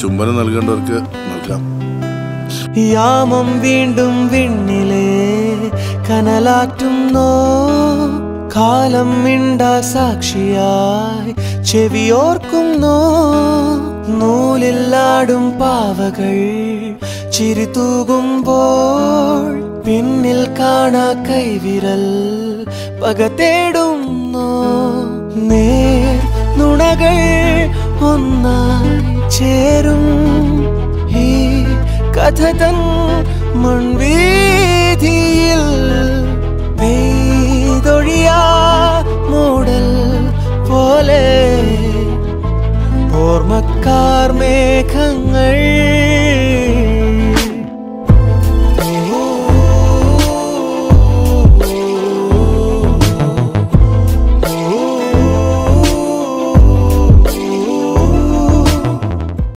ചുംബനം നൽകേണ്ടവർക്ക് നൽകാം. യാമം വീണ്ടും വിണ്ണിലേ കനലാറ്റുന്നോ കാലം മിണ്ട സാക്ഷിയായി ചെവിയോർക്കുന്നോ നൂലില്ലാടും പാവകൾ ചിരിതൂകുമ്പോൾ പിന്നിൽ കാണാ കൈവിരൽ പക തേടുന്നോ നേ. നുണകൾ ഒന്നായി ചേരും ഈ കഥ തൻ മൺവീതിയിൽ പെയ്തൊഴിയാ മൂടൽ പോലെ ഓർമ്മക്കാർ മേഘങ്ങൾ